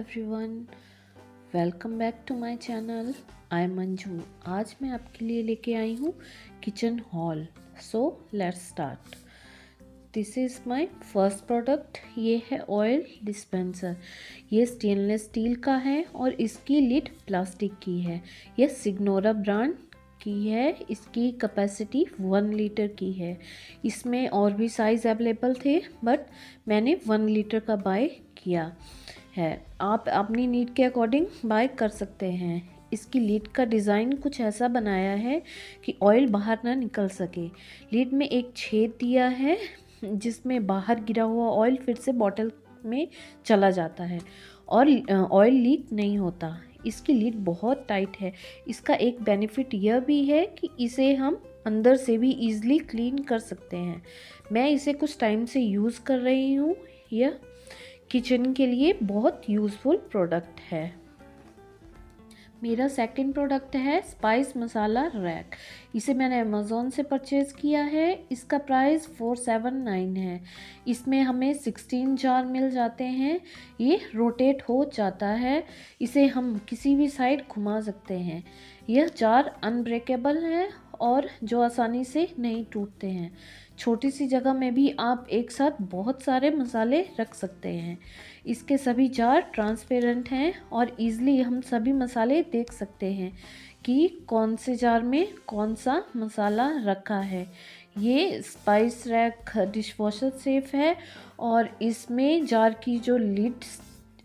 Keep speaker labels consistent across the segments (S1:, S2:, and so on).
S1: Everyone welcome back to my channel I am Manju आज मैं आपके लिए लेके आई हूँ kitchen haul so let's start this is my first product ये है ऑयल डिस्पेंसर ये स्टेनलेस स्टील का है और इसकी लिड प्लास्टिक की है. यह सिग्नोरा ब्रांड की है. इसकी कैपेसिटी वन लीटर की है. इसमें और भी साइज़ अवेलेबल थे बट मैंने वन लीटर का बाय किया. है। आप अपनी नीड के अकॉर्डिंग बाय कर सकते हैं। इसकी लीड का डिज़ाइन कुछ ऐसा बनाया है कि ऑयल बाहर ना निकल सके। लीड में एक छेद दिया है, जिसमें बाहर गिरा हुआ ऑयल फिर से बॉटल में चला जाता है और ऑयल लीक नहीं होता। इसकी लीड बहुत टाइट है। इसका एक बेनिफिट यह भी है कि इसे हम अंदर से भी ईज़िली क्लीन कर सकते हैं। मैं इसे कुछ टाइम से यूज़ कर रही हूँ। यह किचन के लिए बहुत यूज़फुल प्रोडक्ट है। मेरा सेकंड प्रोडक्ट है स्पाइस मसाला रैक इसे मैंने अमेज़ोन से परचेज़ किया है। इसका प्राइस फोर सेवन नाइन है। इसमें हमें सिक्सटीन जार मिल जाते हैं। ये रोटेट हो जाता है। इसे हम किसी भी साइड घुमा सकते हैं। यह जार अनब्रेकेबल है और जो आसानी से नहीं टूटते हैं। छोटी सी जगह में भी आप एक साथ बहुत सारे मसाले रख सकते हैं। इसके सभी जार ट्रांसपेरेंट हैं और इजली हम सभी मसाले देख सकते हैं कि कौन से जार में कौन सा मसाला रखा है। ये spice rack dish washer safe है और इसमें जार की जो लिड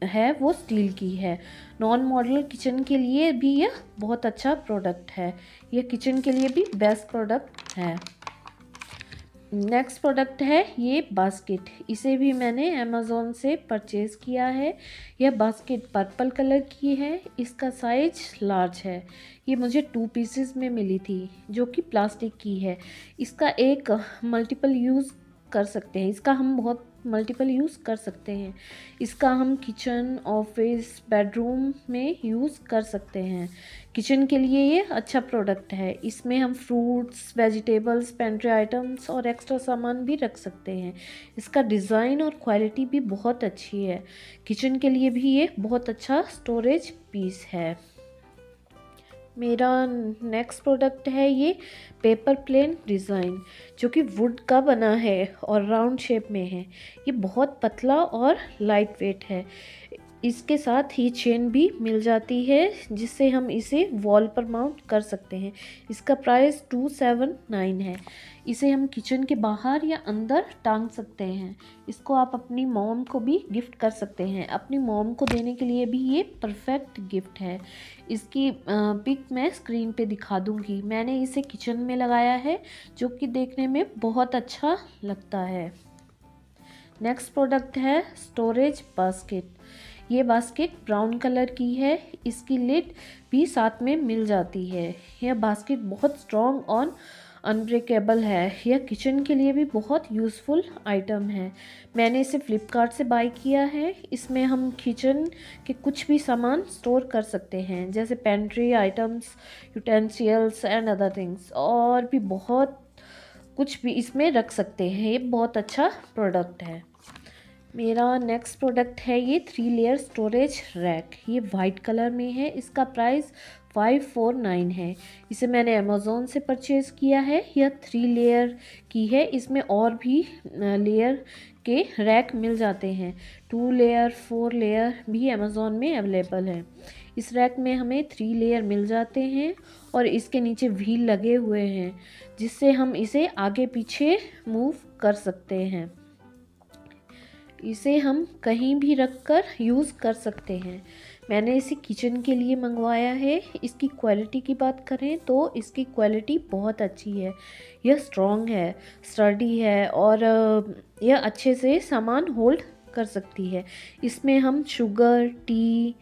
S1: है वो स्टील की है। नॉन मॉडल किचन के लिए भी यह बहुत अच्छा प्रोडक्ट है। यह किचन के लिए भी बेस्ट प्रोडक्ट है। नेक्स्ट प्रोडक्ट है, ये बास्केट इसे भी मैंने अमेज़ोन से परचेज़ किया है। यह बास्केट पर्पल कलर की है। इसका साइज़ लार्ज है। ये मुझे टू पीसेस में मिली थी, जो कि प्लास्टिक की है। इसका एक मल्टीपल यूज़ कर सकते हैं। इसका हम बहुत मल्टीपल यूज़ कर सकते हैं। इसका हम किचन ऑफ़िस बेडरूम में यूज़ कर सकते हैं। किचन के लिए ये अच्छा प्रोडक्ट है। इसमें हम फ्रूट्स वेजिटेबल्स पेंट्री आइटम्स और एक्स्ट्रा सामान भी रख सकते हैं। इसका डिज़ाइन और क्वालिटी भी बहुत अच्छी है। किचन के लिए भी ये बहुत अच्छा स्टोरेज पीस है। मेरा नेक्स्ट प्रोडक्ट है ये पेपर प्लेन डिज़ाइन जो कि वुड का बना है और राउंड शेप में है। ये बहुत पतला और लाइट वेट है। इसके साथ ही चेन भी मिल जाती है, जिससे हम इसे वॉल पर माउंट कर सकते हैं। इसका प्राइस टू सेवन नाइन है। इसे हम किचन के बाहर या अंदर टांग सकते हैं। इसको आप अपनी मॉम को भी गिफ्ट कर सकते हैं। अपनी मॉम को देने के लिए भी ये परफेक्ट गिफ्ट है। इसकी पिक मैं स्क्रीन पे दिखा दूँगी। मैंने इसे किचन में लगाया है, जो कि देखने में बहुत अच्छा लगता है। नेक्स्ट प्रोडक्ट है स्टोरेज बास्केट ये बास्केट ब्राउन कलर की है, इसकी लिड भी साथ में मिल जाती है। यह बास्केट बहुत स्ट्रॉन्ग और अनब्रेकेबल है। यह किचन के लिए भी बहुत यूज़फुल आइटम है। मैंने इसे फ़्लिपकार्ट से बाय किया है। इसमें हम किचन के कुछ भी सामान स्टोर कर सकते हैं, जैसे pantry items utensils and other things और भी बहुत कुछ भी इसमें रख सकते हैं। ये बहुत अच्छा प्रोडक्ट है। मेरा नेक्स्ट प्रोडक्ट है ये थ्री लेयर स्टोरेज रैक ये वाइट कलर में है. इसका प्राइस फाइव फोर नाइन है. इसे मैंने अमेज़ोन से परचेज़ किया है. यह थ्री लेयर की है. इसमें और भी लेयर के रैक मिल जाते हैं. टू लेयर फोर लेयर भी अमेज़ोन में अवेलेबल है. इस रैक में हमें थ्री लेयर मिल जाते हैं और इसके नीचे व्हील लगे हुए हैं, जिससे हम इसे आगे पीछे मूव कर सकते हैं। इसे हम कहीं भी रख कर यूज़ कर सकते हैं। मैंने इसे किचन के लिए मंगवाया है। इसकी क्वालिटी की बात करें तो इसकी क्वालिटी बहुत अच्छी है। यह स्ट्रॉन्ग है, स्टडी है और यह अच्छे से सामान होल्ड कर सकती है। इसमें हम sugar, tea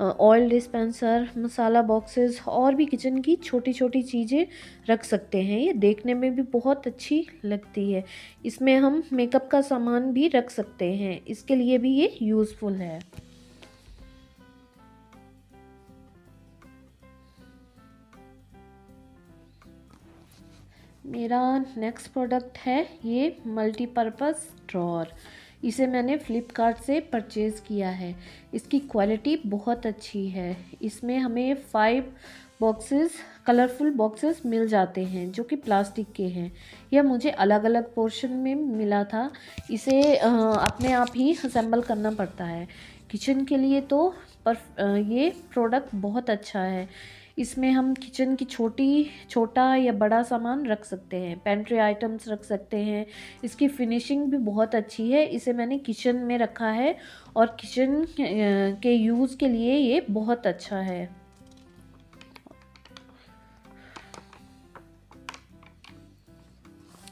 S1: oil dispenser masala boxes और भी किचन की छोटी छोटी चीज़ें रख सकते हैं। ये देखने में भी बहुत अच्छी लगती है। इसमें हम मेकअप का सामान भी रख सकते हैं। इसके लिए भी ये यूज़फुल है। मेरा नेक्स्ट प्रोडक्ट है ये मल्टीपर्पज़ ड्रॉर इसे मैंने फ़्लिपकार्ट से परचेज़ किया है। इसकी क्वालिटी बहुत अच्छी है। इसमें हमें फाइव बॉक्सेस कलरफुल बॉक्सेस मिल जाते हैं, जो कि प्लास्टिक के हैं। यह मुझे अलग अलग पोर्शन में मिला था। इसे अपने आप ही असेंबल करना पड़ता है। किचन के लिए तो पर ये प्रोडक्ट बहुत अच्छा है। इसमें हम किचन की छोटी, छोटा या बड़ा सामान रख सकते हैं पेंट्री आइटम्स रख सकते हैं। इसकी फिनिशिंग भी बहुत अच्छी है, इसे मैंने किचन में रखा है और किचन के यूज़ के लिए ये बहुत अच्छा है।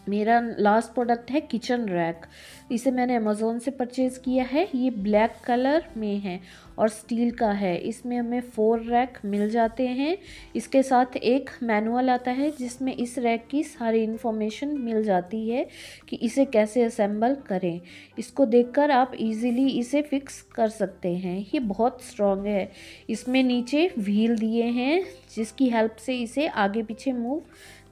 S1: मेरा लास्ट प्रोडक्ट है किचन रैक इसे मैंने अमेज़ोन से परचेज़ किया है। ये ब्लैक कलर में है और स्टील का है। इसमें हमें फोर रैक मिल जाते हैं। इसके साथ एक मैनुअल आता है जिसमें इस रैक की सारी इन्फॉर्मेशन मिल जाती है कि इसे कैसे असेंबल करें। इसको देखकर आप इजीली इसे फिक्स कर सकते हैं। ये बहुत स्ट्रॉन्ग है। इसमें नीचे व्हील दिए हैं जिसकी हेल्प से इसे आगे पीछे मूव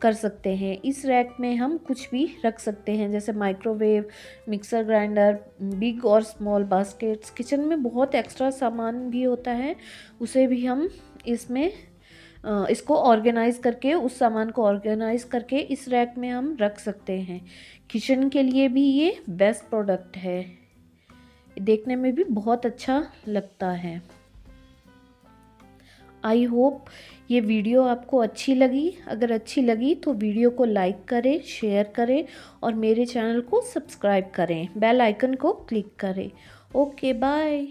S1: कर सकते हैं। इस रैक में हम कुछ भी रख सकते हैं, जैसे माइक्रोवेव मिक्सर ग्राइंडर बिग और स्मॉल बास्केट्स किचन में बहुत एक्स्ट्रा सामान भी होता है, उसे भी हम इसमें इसको ऑर्गेनाइज़ करके, उस सामान को ऑर्गेनाइज़ करके इस रैक में हम रख सकते हैं। किचन के लिए भी ये बेस्ट प्रोडक्ट है। देखने में भी बहुत अच्छा लगता है। आई होप ये वीडियो आपको अच्छी लगी। अगर अच्छी लगी तो वीडियो को लाइक करें, शेयर करें और मेरे चैनल को सब्सक्राइब करें। बेल आइकन को क्लिक करें। Okay, bye.